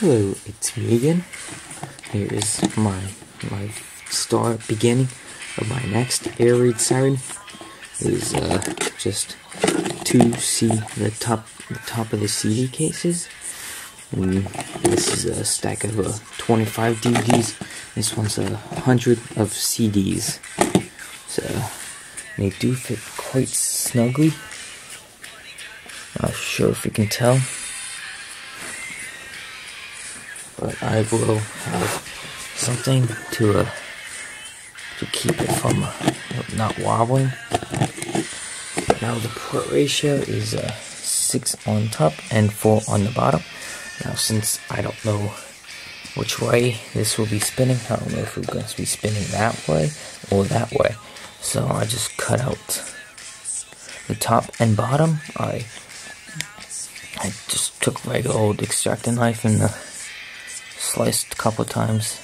Hello, it's me again. Here is my my start beginning of my next air raid siren. It is uh, just two C the top the top of the CD cases. And this is a stack of uh, 25 DVDs. This one's a hundred of CDs. So they do fit quite snugly. Not sure if you can tell but I will have something to uh, to keep it from uh, not wobbling. Now the port ratio is uh, six on top and four on the bottom. Now since I don't know which way this will be spinning, I don't know if it's going to be spinning that way or that way. So I just cut out the top and bottom. I I just took regular old X-Acto knife and the sliced a couple times.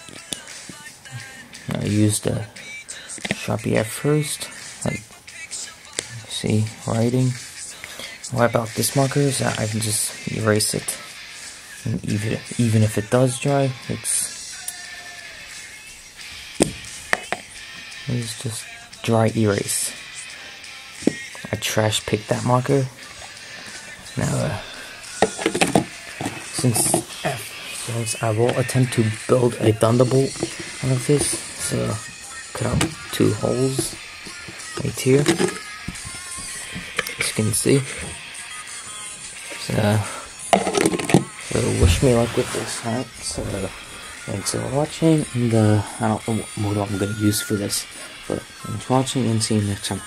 I used the Sharpie at first. Like, see, writing. What about this marker that I can just erase it. And even, even if it does dry, it's, it's just dry erase. I trash picked that marker. Now, uh, since I will attempt to build a thunderbolt out of this. So cut out two holes right here. As you can see. So, so wish me luck with this, alright? So thanks for watching and uh, I don't know what model I'm gonna use for this. But thanks for watching and see you next time.